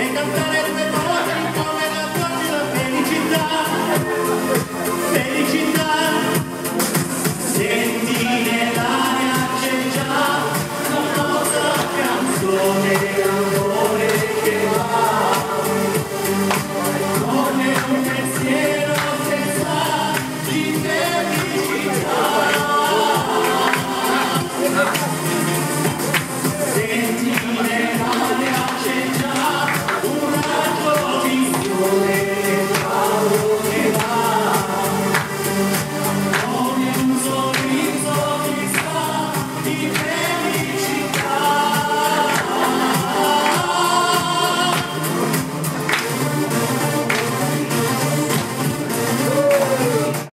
encantar este país.